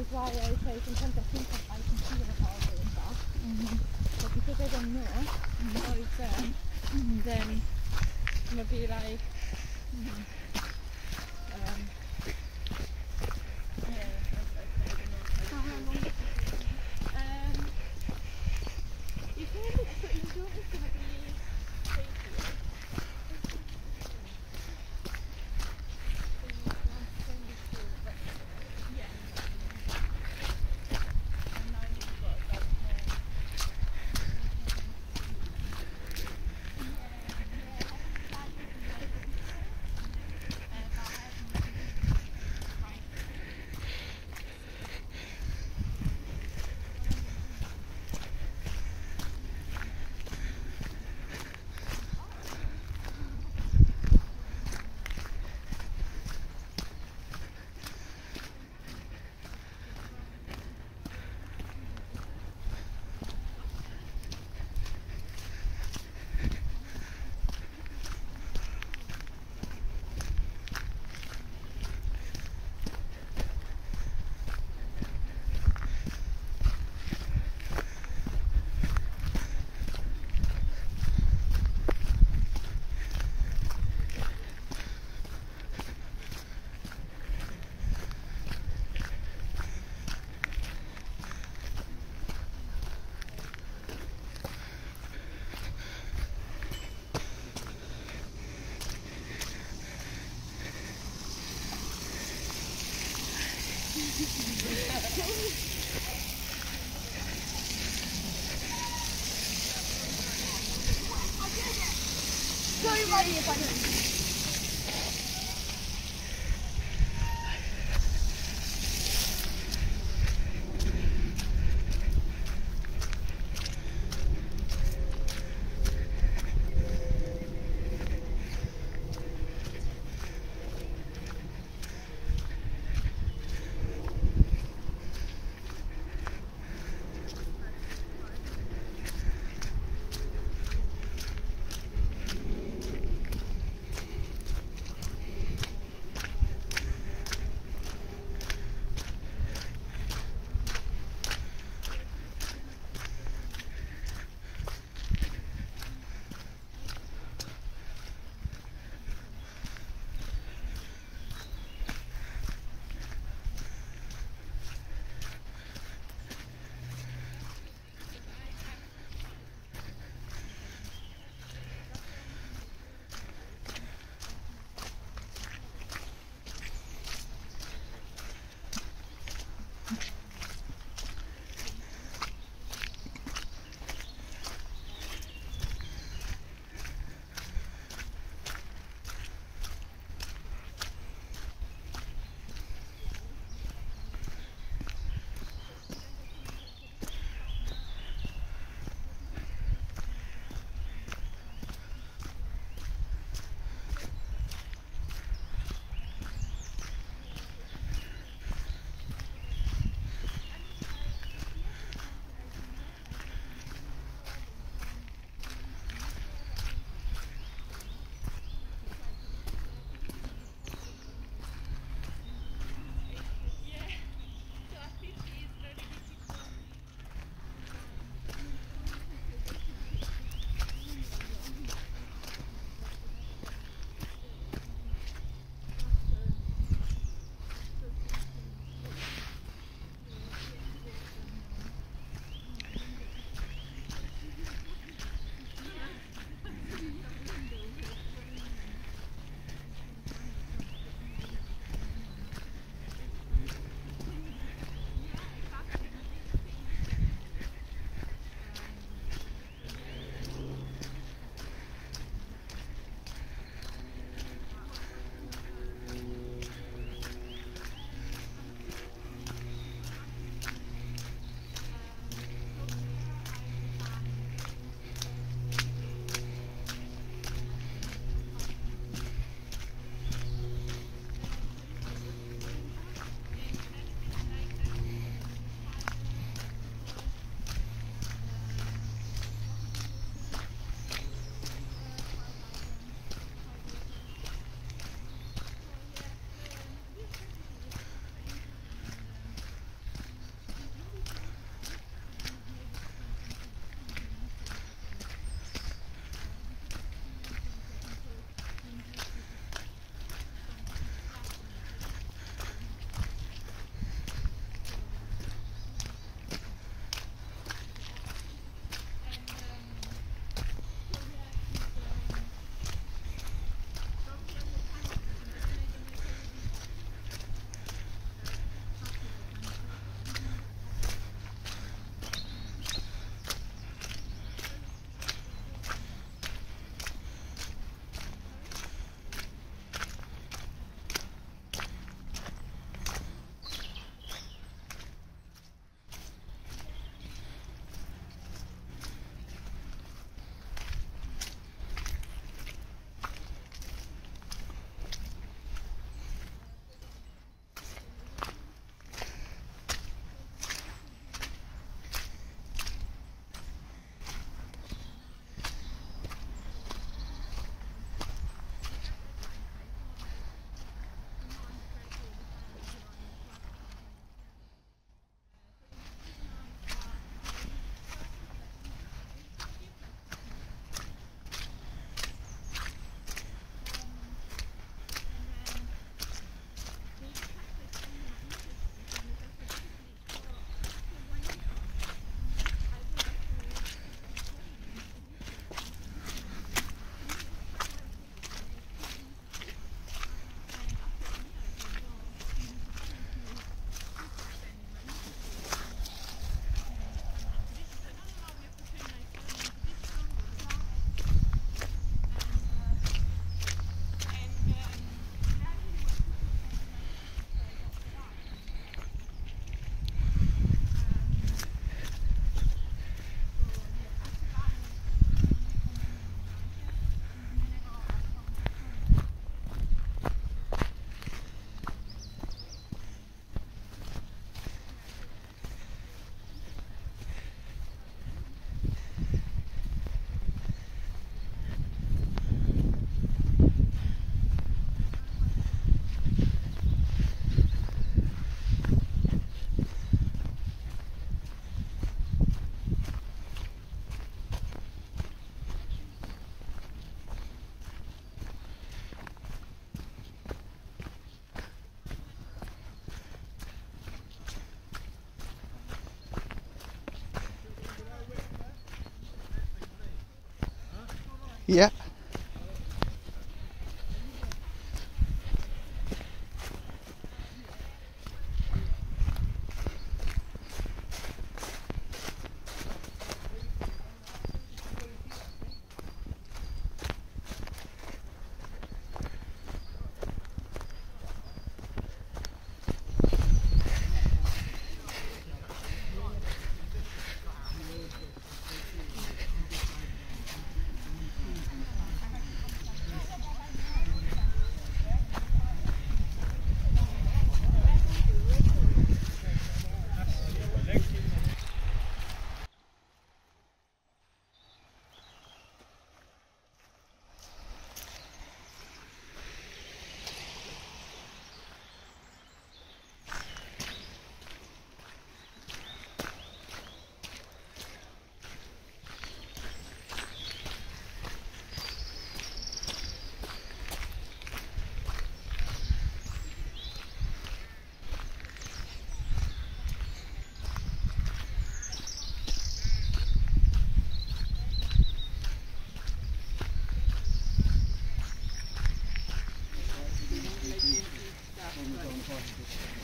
is why I say sometimes Sorry, sorry.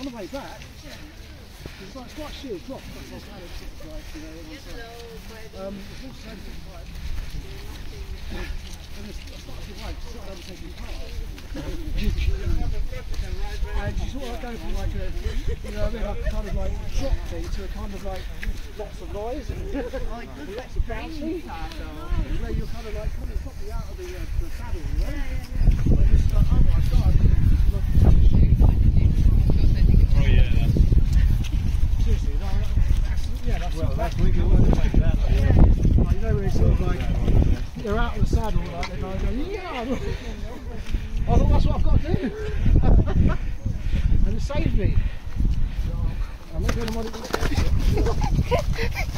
On the way back, it's like quite sheer drop. Know. Um, it's, and you sort of go from like a, you know, I mean, like a kind of like drop thing to a kind of like lots of noise and lots of bouncing. Where you're kind of like coming out of the, uh, the saddle, you know? But it's like, oh my god. Oh yeah, that's, Seriously, no, well, that's yeah. You know, it's sort of like they're out the saddle, like yeah. I thought that's what I've got to do, and it saved me.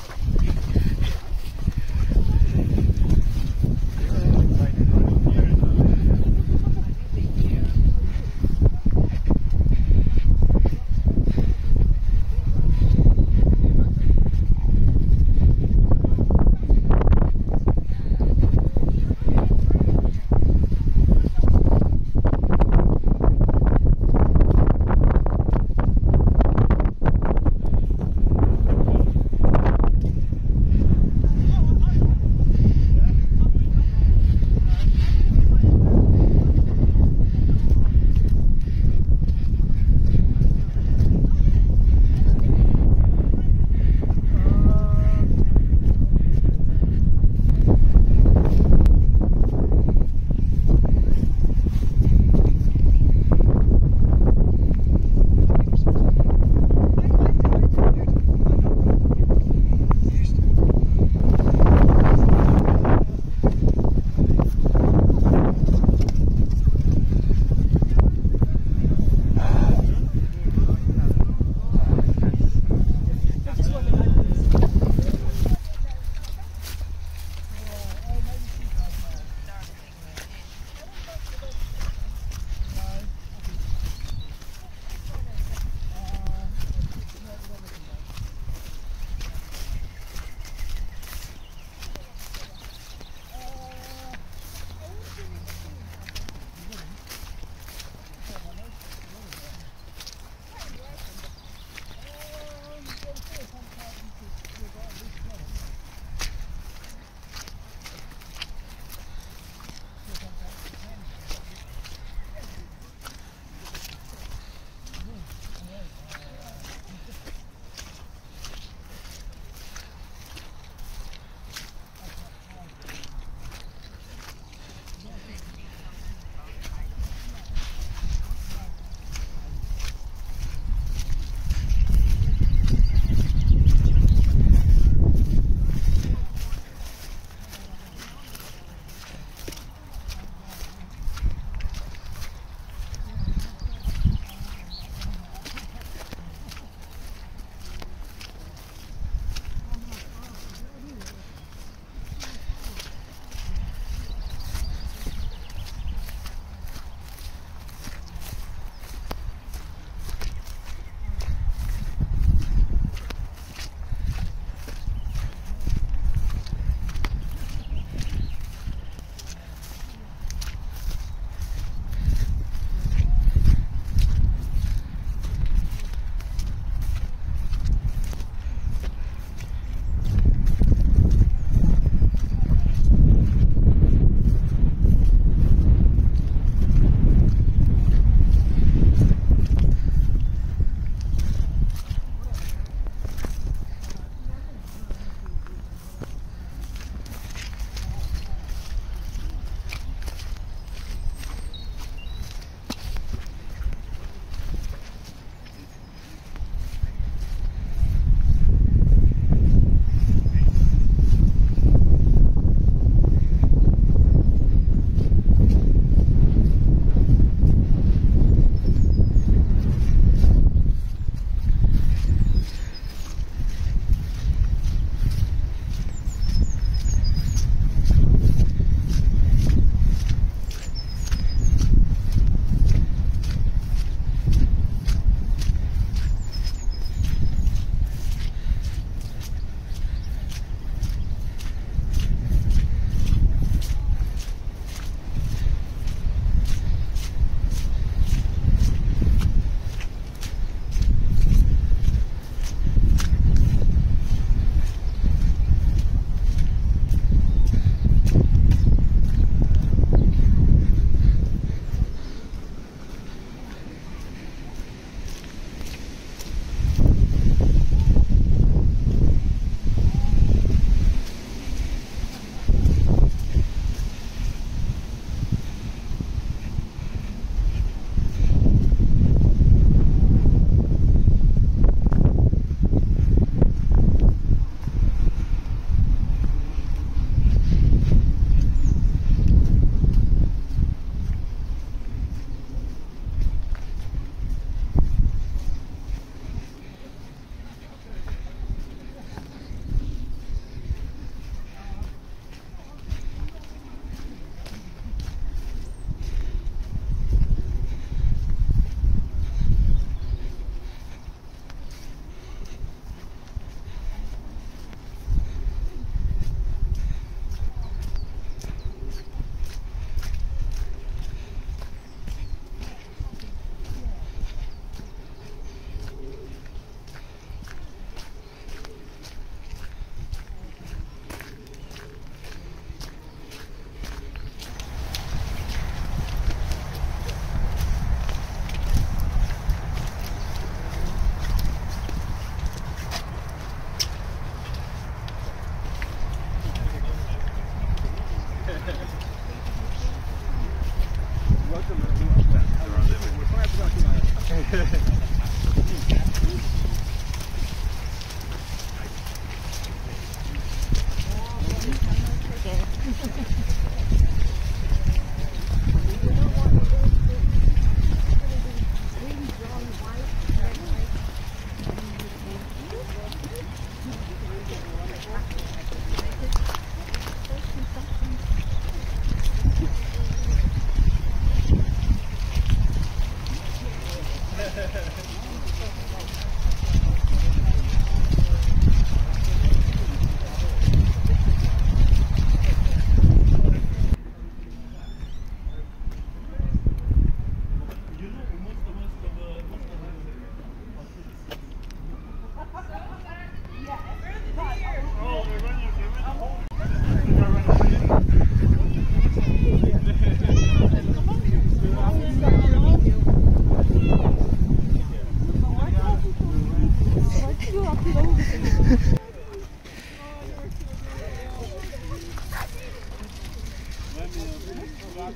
Oh!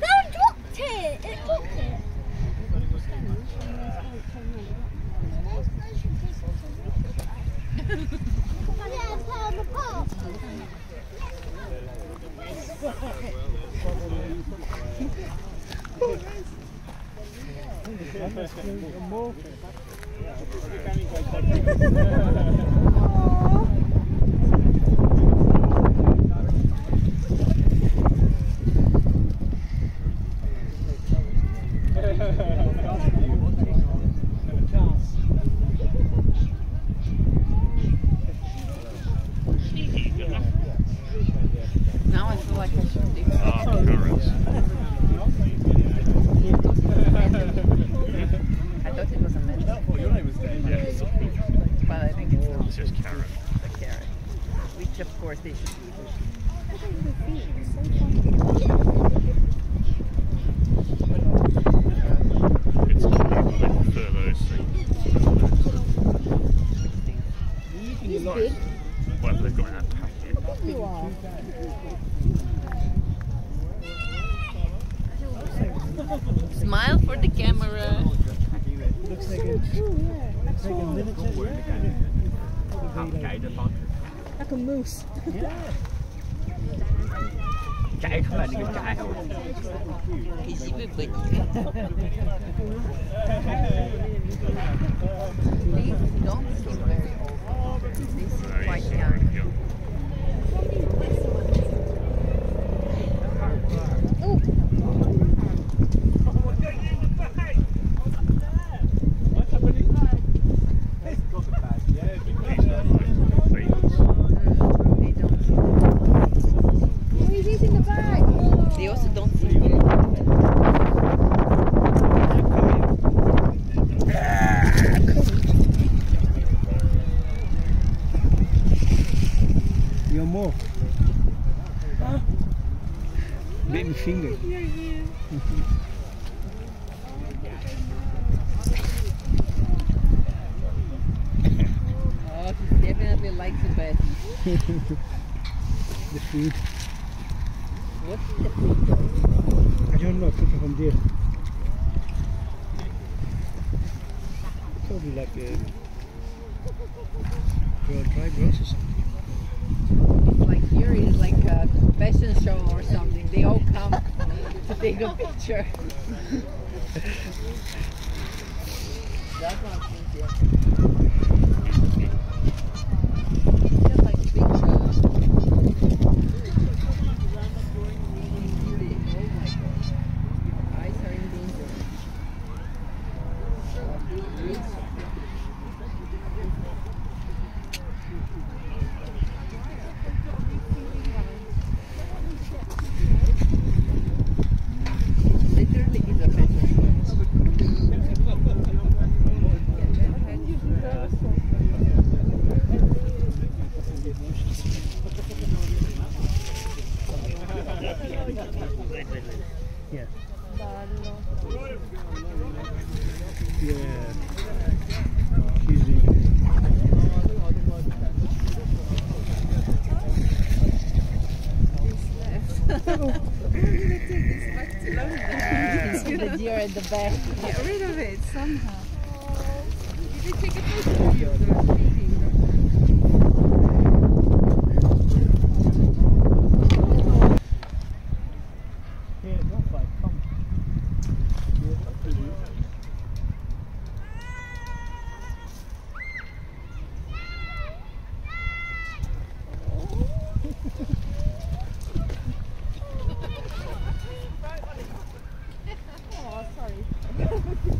that dropped it! It dropped it! yeah, here. Probably like a dry grass or something. Like here is like a fashion show or something. They all come to take a picture. that one's here. the best. Спасибо.